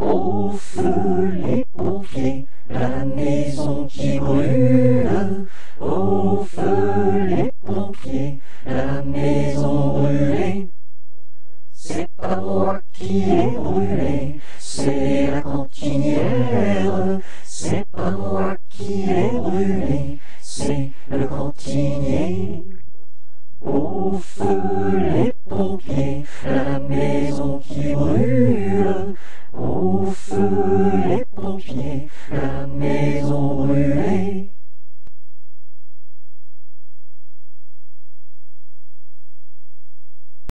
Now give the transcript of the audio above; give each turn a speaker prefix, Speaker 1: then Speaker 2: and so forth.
Speaker 1: Au feu les pompiers, la maison qui brûle. Au feu les pompiers, la maison brûlée. C'est pas moi qui ai brûlé, c'est la cantinière. C'est pas moi qui ai brûlé, c'est le cantinier. Au feu les pompiers, la maison qui brûle. Au feu les pompiers, la maison brûle.